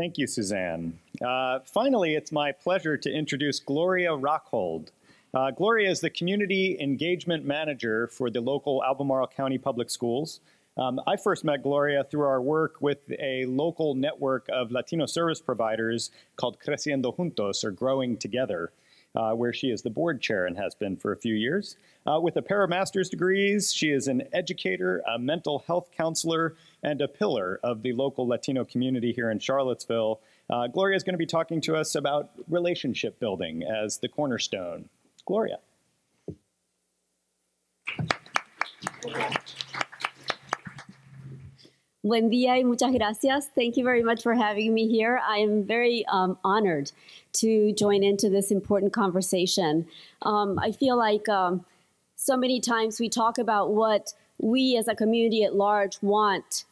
Thank you, Suzanne. Uh, finally, it's my pleasure to introduce Gloria Rockhold. Uh, Gloria is the Community Engagement Manager for the local Albemarle County Public Schools. Um, I first met Gloria through our work with a local network of Latino service providers called Creciendo Juntos, or Growing Together, uh, where she is the board chair and has been for a few years. Uh, with a pair of master's degrees, she is an educator, a mental health counselor, and a pillar of the local Latino community here in Charlottesville. Uh, Gloria is going to be talking to us about relationship building as the cornerstone. Gloria. Buen día y muchas gracias. Thank you very much for having me here. I am very um, honored to join into this important conversation. Um, I feel like um, so many times we talk about what we as a community at large want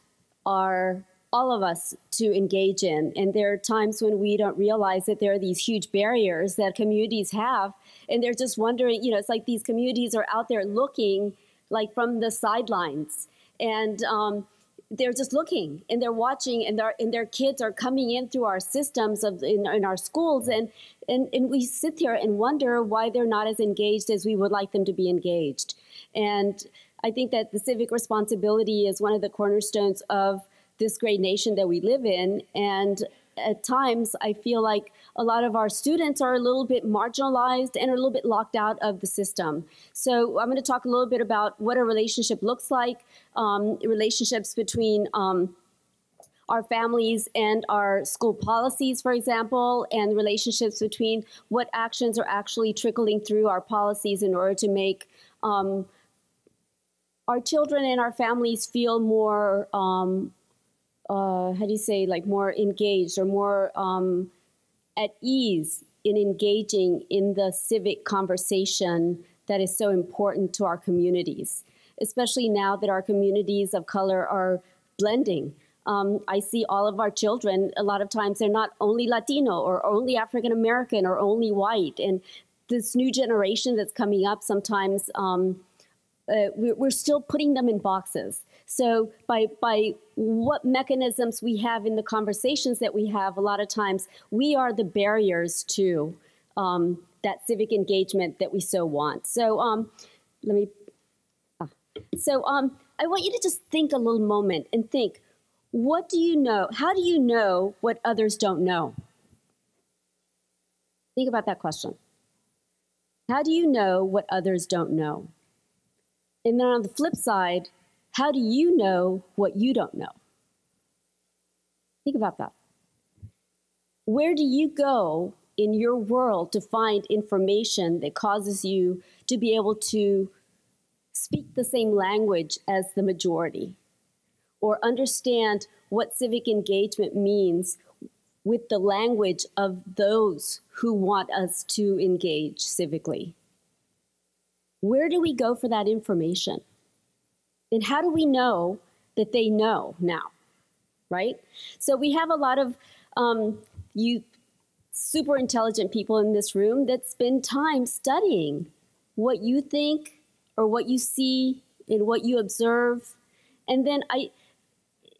our all of us to engage in. And there are times when we don't realize that there are these huge barriers that communities have. And they're just wondering, you know, it's like these communities are out there looking like from the sidelines. And um, they're just looking and they're watching and their and their kids are coming in through our systems of in, in our schools and, and and we sit there and wonder why they're not as engaged as we would like them to be engaged. And i think that the civic responsibility is one of the cornerstones of this great nation that we live in. And at times I feel like a lot of our students are a little bit marginalized and a little bit locked out of the system. So I'm going to talk a little bit about what a relationship looks like, um, relationships between um, our families and our school policies, for example, and relationships between what actions are actually trickling through our policies in order to make um, our children and our families feel more um, uh, how do you say, like more engaged or more um, at ease in engaging in the civic conversation that is so important to our communities, especially now that our communities of color are blending. Um, I see all of our children, a lot of times they're not only Latino or only African American or only white. And this new generation that's coming up, sometimes um, uh, we're still putting them in boxes. So by by what mechanisms we have in the conversations that we have, a lot of times we are the barriers to um, that civic engagement that we so want. So um, let me. Ah. So um, I want you to just think a little moment and think, what do you know? How do you know what others don't know? Think about that question. How do you know what others don't know? And then on the flip side, how do you know what you don't know? Think about that. Where do you go in your world to find information that causes you to be able to speak the same language as the majority or understand what civic engagement means with the language of those who want us to engage civically? Where do we go for that information? And how do we know that they know now? Right? So we have a lot of um, you super intelligent people in this room that spend time studying what you think or what you see and what you observe. And then I,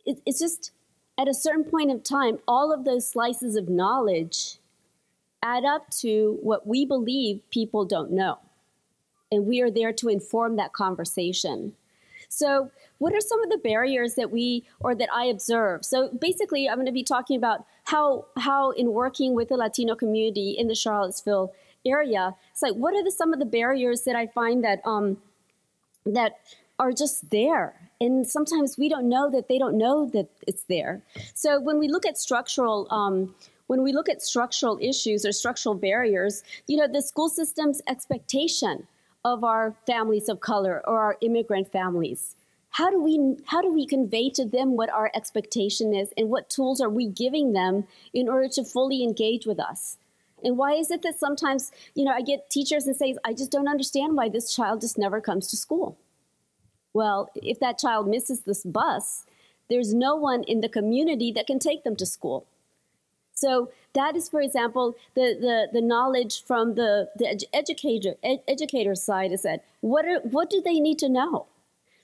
it, it's just at a certain point of time, all of those slices of knowledge add up to what we believe people don't know. And we are there to inform that conversation. So, what are some of the barriers that we or that I observe? So, basically, I'm going to be talking about how how in working with the Latino community in the Charlottesville area, it's like what are the, some of the barriers that I find that um, that are just there and sometimes we don't know that they don't know that it's there so when we look at structural um, when we look at structural issues or structural barriers you know the school system's expectation of our families of color or our immigrant families? How do we how do we convey to them what our expectation is and what tools are we giving them in order to fully engage with us? And why is it that sometimes, you know, I get teachers and say, I just don't understand why this child just never comes to school. Well, if that child misses this bus, there's no one in the community that can take them to school. So that is, for example, the, the, the knowledge from the, the educator, ed, educator side is that what, are, what do they need to know?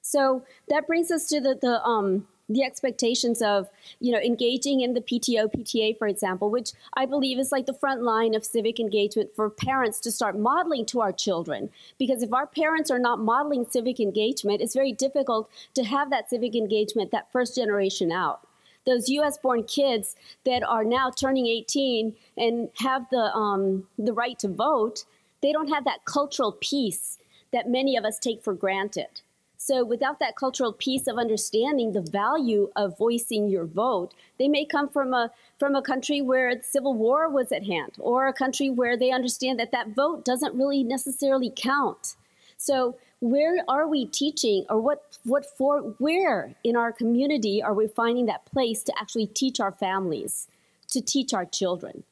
So that brings us to the, the, um, the expectations of you know engaging in the PTO PTA for example which I believe is like the front line of civic engagement for parents to start modeling to our children because if our parents are not modeling civic engagement it's very difficult to have that civic engagement that first generation out those US born kids that are now turning 18 and have the um, the right to vote they don't have that cultural piece that many of us take for granted so without that cultural piece of understanding the value of voicing your vote, they may come from a from a country where civil war was at hand, or a country where they understand that that vote doesn't really necessarily count. So where are we teaching, or what what for where in our community are we finding that place to actually teach our families, to teach our children?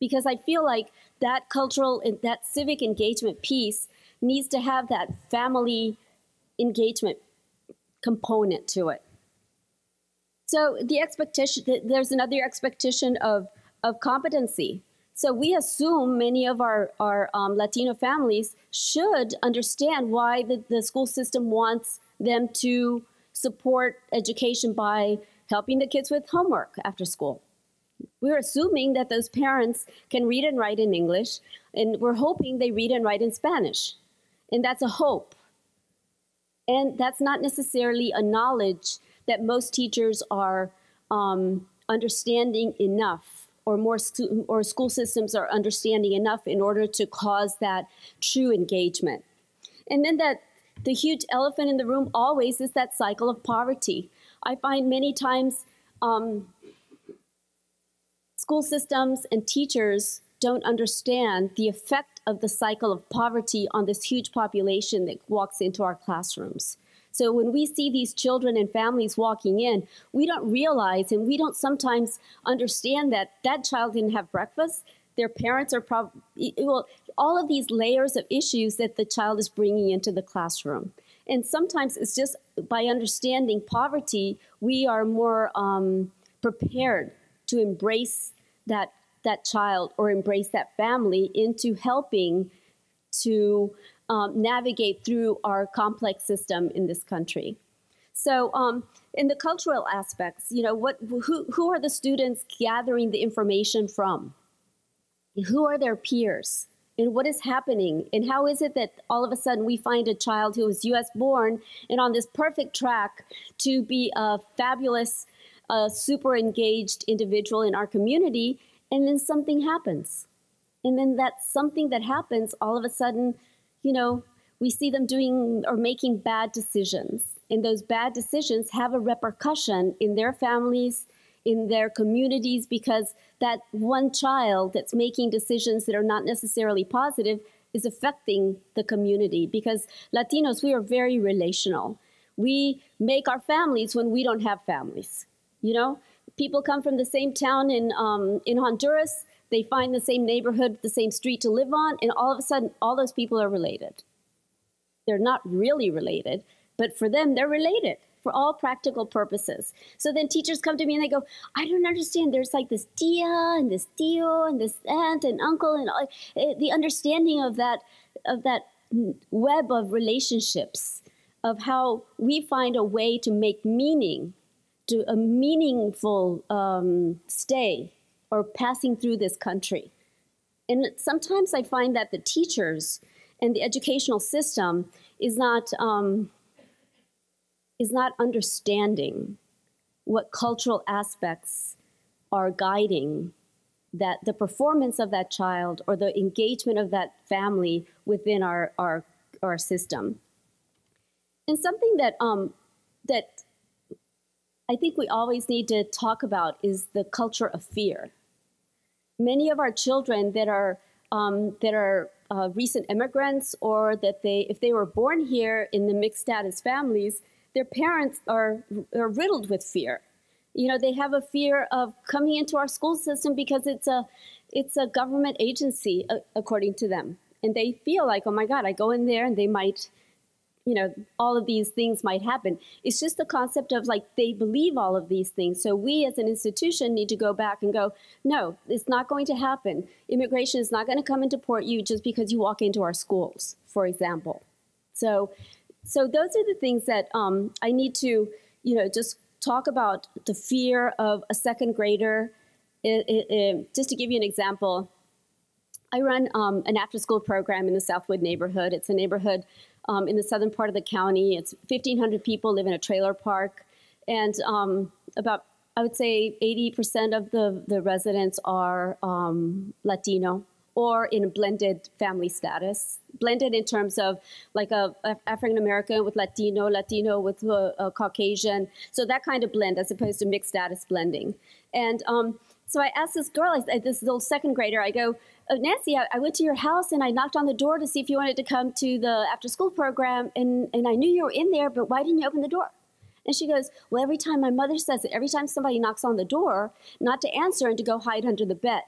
Because I feel like that cultural that civic engagement piece needs to have that family engagement component to it. So the expectation, there's another expectation of, of competency. So we assume many of our, our um, Latino families should understand why the, the school system wants them to support education by helping the kids with homework after school. We're assuming that those parents can read and write in English, and we're hoping they read and write in Spanish. And that's a hope. And that's not necessarily a knowledge that most teachers are um, understanding enough or more or school systems are understanding enough in order to cause that true engagement. And then that the huge elephant in the room always is that cycle of poverty. I find many times um, school systems and teachers don't understand the effect of the cycle of poverty on this huge population that walks into our classrooms. So when we see these children and families walking in, we don't realize and we don't sometimes understand that that child didn't have breakfast. Their parents are probably, well, all of these layers of issues that the child is bringing into the classroom. And sometimes it's just by understanding poverty, we are more um, prepared to embrace that that child or embrace that family into helping to um, navigate through our complex system in this country. So, um, in the cultural aspects, you know, what who who are the students gathering the information from? Who are their peers? And what is happening? And how is it that all of a sudden we find a child who is US born and on this perfect track to be a fabulous, uh, super engaged individual in our community, and then something happens. And then that something that happens, all of a sudden, you know, we see them doing or making bad decisions. And those bad decisions have a repercussion in their families, in their communities, because that one child that's making decisions that are not necessarily positive is affecting the community. Because Latinos, we are very relational. We make our families when we don't have families, you know? people come from the same town in, um, in Honduras, they find the same neighborhood, the same street to live on, and all of a sudden, all those people are related. They're not really related, but for them, they're related for all practical purposes. So then teachers come to me and they go, I don't understand. There's like this tia and this tio and this aunt and uncle and all, eh, the understanding of that of that web of relationships of how we find a way to make meaning to a meaningful um, stay or passing through this country. And sometimes I find that the teachers and the educational system is not um, is not understanding what cultural aspects are guiding that the performance of that child or the engagement of that family within our our, our system. And something that um, that I think we always need to talk about is the culture of fear. Many of our children that are um, that are uh, recent immigrants or that they, if they were born here in the mixed status families, their parents are, are riddled with fear. You know, they have a fear of coming into our school system because it's a, it's a government agency, uh, according to them. And they feel like, oh my God, I go in there and they might you know, all of these things might happen. It's just the concept of like they believe all of these things. So we as an institution need to go back and go, no, it's not going to happen. Immigration is not going to come and deport you just because you walk into our schools, for example. So, so those are the things that um, I need to, you know, just talk about the fear of a second grader. It, it, it, just to give you an example, I run um, an after school program in the Southwood neighborhood. It's a neighborhood um, in the southern part of the county. It's 1,500 people live in a trailer park, and um, about I would say 80% of the, the residents are um, Latino or in a blended family status. Blended in terms of like a, a African American with Latino, Latino with a, a, Caucasian. So that kind of blend as opposed to mixed status blending. And um, so I asked this girl, this little second grader, I go, oh, Nancy, I, I, went to your house and I knocked on the door to see if you wanted to come to the after school program. And, and I knew you were in there, but why didn't you open the door? And she goes, Well, every time my mother says it, every time somebody knocks on the door, not to answer and to go hide under the bed.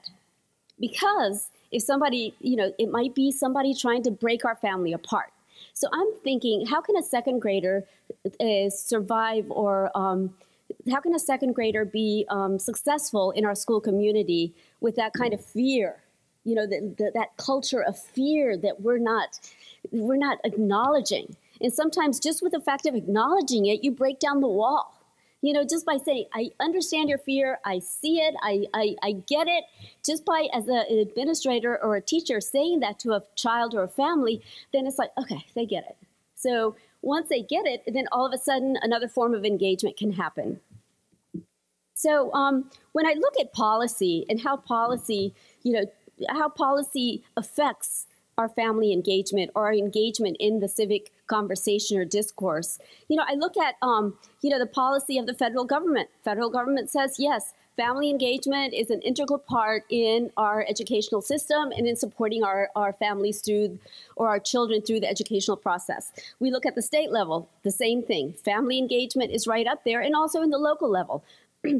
Because if somebody, you know, it might be somebody trying to break our family apart. So I'm thinking, how can a second grader uh, survive or um, how can a second grader be um, successful in our school community with that kind of fear? You know, the, the, that culture of fear that we're not, we're not acknowledging. And sometimes just with the fact of acknowledging it, you break down the wall. You know, just by saying, I understand your fear, I see it, I, I, I get it. Just by, as a, an administrator or a teacher, saying that to a child or a family, then it's like, okay, they get it. So once they get it, then all of a sudden another form of engagement can happen. So um, when I look at policy and how policy, you know, how policy affects our family engagement or our engagement in the civic conversation or discourse. You know, I look at, um, you know, the policy of the federal government. Federal government says, yes, family engagement is an integral part in our educational system and in supporting our, our families through or our children through the educational process. We look at the state level, the same thing. Family engagement is right up there and also in the local level.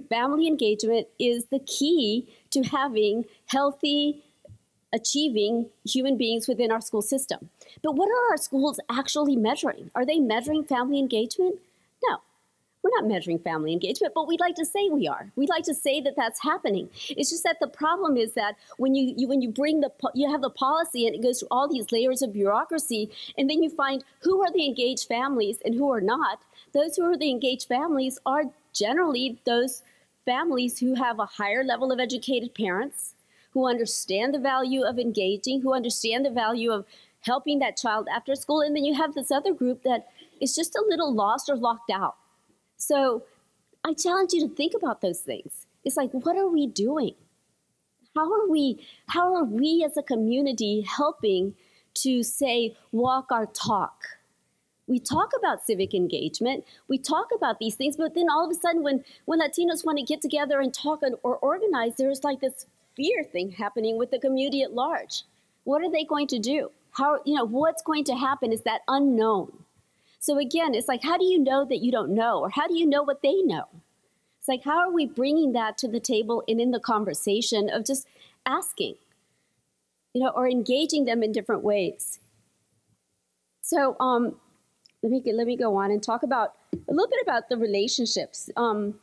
Family engagement is the key to having healthy, achieving human beings within our school system. But what are our schools actually measuring? Are they measuring family engagement? No. We're not measuring family engagement, but we'd like to say we are. We'd like to say that that's happening. It's just that the problem is that when you, you when you bring the you have the policy and it goes through all these layers of bureaucracy, and then you find who are the engaged families and who are not. Those who are the engaged families are generally those families who have a higher level of educated parents who understand the value of engaging, who understand the value of helping that child after school. And then you have this other group that is just a little lost or locked out. So I challenge you to think about those things. It's like, what are we doing? How are we, how are we as a community helping to say, walk our talk? We talk about civic engagement, we talk about these things, but then all of a sudden when, when Latinos want to get together and talk or organize, there's like this fear thing happening with the community at large. What are they going to do? How, you know, what's going to happen is that unknown. So again, it's like, how do you know that you don't know? Or how do you know what they know? It's like, how are we bringing that to the table and in the conversation of just asking, you know, or engaging them in different ways? So um, let me let me go on and talk about a little bit about the relationships. Um,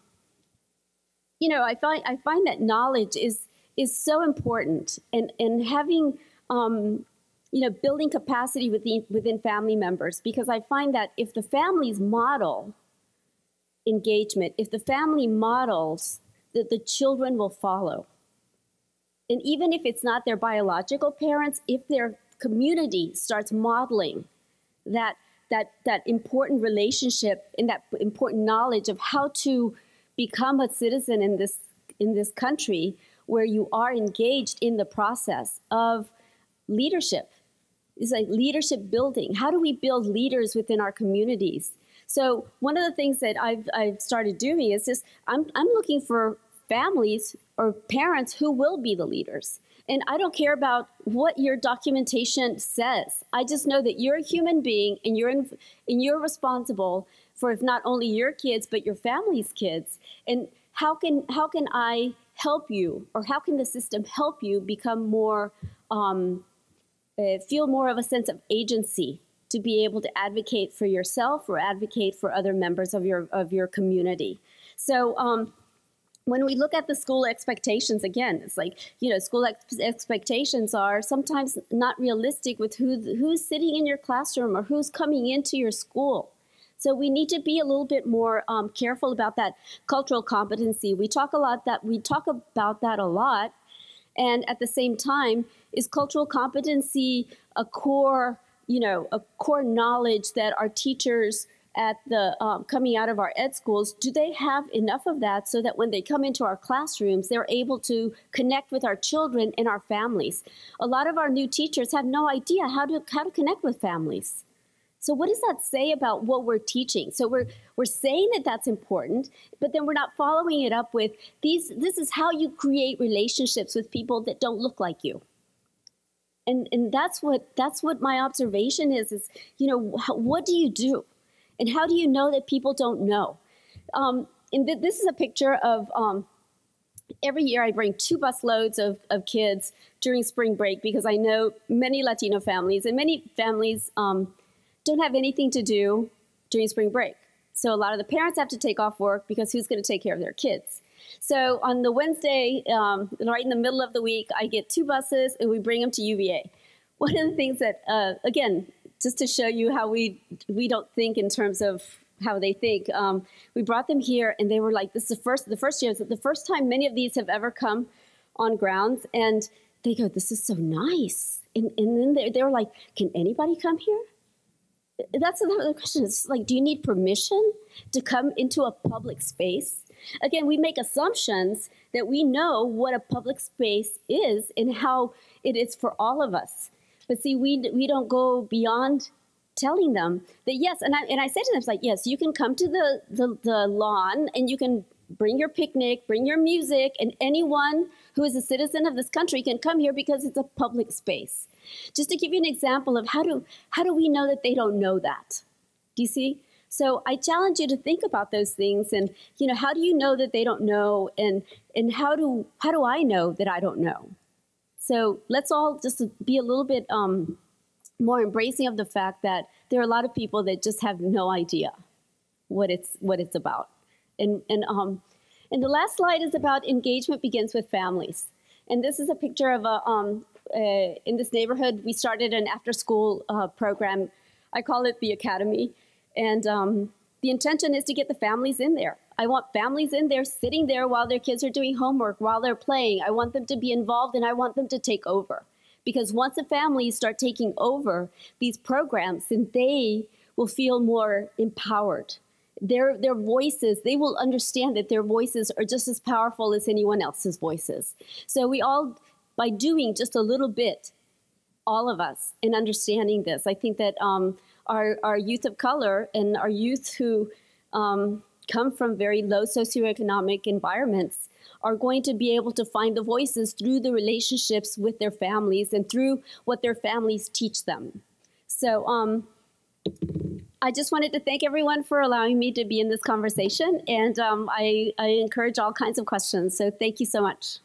you know, I find I find that knowledge is is so important and, and having, um, you know, building capacity within, within family members because I find that if the families model engagement, if the family models, that the children will follow. And even if it's not their biological parents, if their community starts modeling that that that important relationship and that important knowledge of how to become a citizen in this in this country, where you are engaged in the process of leadership. It's like leadership building. How do we build leaders within our communities? So one of the things that I've, I've started doing is just I'm, I'm looking for families or parents who will be the leaders. And I don't care about what your documentation says. I just know that you're a human being and you're in, and you're responsible for if not only your kids but your family's kids. And how can how can I help you or how can the system help you become more um, uh, feel more of a sense of agency to be able to advocate for yourself or advocate for other members of your of your community so um, when we look at the school expectations again it's like you know school ex- expectations are sometimes not realistic with who who's sitting in your classroom or who's coming into your school So we need to be a little bit more um, careful about that cultural competency. We talk a lot that we talk about that a lot, and at the same time, is cultural competency a core, you know, a core knowledge that our teachers at the um, coming out of our ed schools, do they have enough of that so that when they come into our classrooms, they're able to connect with our children and our families? A lot of our new teachers have no idea how to how to connect with families. So what does that say about what we're teaching? So we're we're saying that that's important, but then we're not following it up with these. This is how you create relationships with people that don't look like you and and that's what that's what my observation is is you know what do you do and how do you know that people don't know? Um, and th- this is a picture of um, every year I bring two bus loads of, of kids during spring break because I know many Latino families and many families um, don't have anything to do during spring break. So a lot of the parents have to take off work because who's going to take care of their kids? So on the Wednesday, um, right in the middle of the week, I get two buses and we bring them to UVA. One of the things that, uh, again, just to show you how we we don't think in terms of how they think. Um, we brought them here, and they were like, "This is the first the first year, the first time many of these have ever come on grounds." And they go, "This is so nice." And, and then they, they were like, "Can anybody come here?" That's another question. It's like, do you need permission to come into a public space? Again, we make assumptions that we know what a public space is and how it is for all of us. But see, we we don't go beyond telling them that yes, and I and I said to them, it's like yes, you can come to the the, the lawn and you can bring your picnic, bring your music, and anyone who is a citizen of this country can come here because it's a public space. Just to give you an example of how do how do we know that they don't know that? Do you see? So I challenge you to think about those things and you know how do you know that they don't know and and how do how do I know that I don't know? So let's all just be a little bit um, more embracing of the fact that there are a lot of people that just have no idea what it's what it's about. And and um, and the last slide is about engagement begins with families. And this is a picture of a um, uh, in this neighborhood. We started an after school uh, program. I call it the Academy, and um, the intention is to get the families in there. I want families in there sitting there while their kids are doing homework, while they're playing. I want them to be involved and I want them to take over. Because once the families start taking over these programs, then they will feel more empowered. Their, their voices, they will understand that their voices are just as powerful as anyone else's voices. So we all, by doing just a little bit, all of us, in understanding this, I think that um, our, our youth of color and our youth who um, come from very low socioeconomic environments are going to be able to find the voices through the relationships with their families and through what their families teach them. So um, I just wanted to thank everyone for allowing me to be in this conversation, and um, I, I encourage all kinds of questions. So thank you so much.